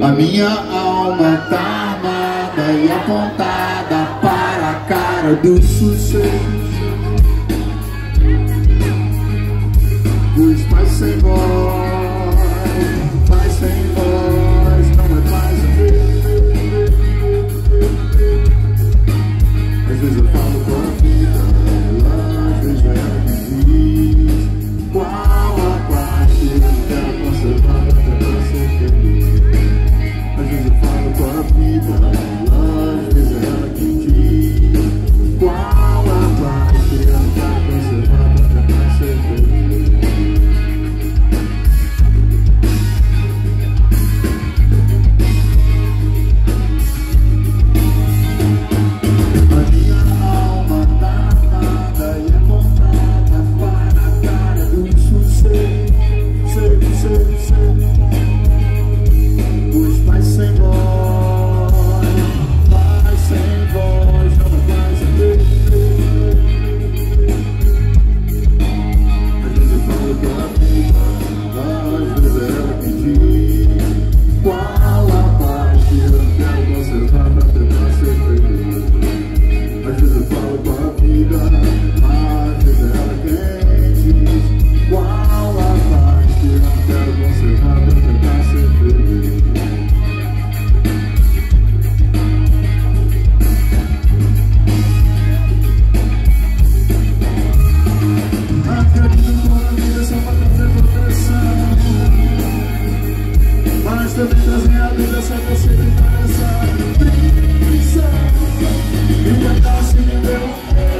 A minha alma tá armada e apontada para a cara do sucesso. Os pais sem voz. também das minhas dúvidas Só você me tá nessa. Brisa E o metal se me deu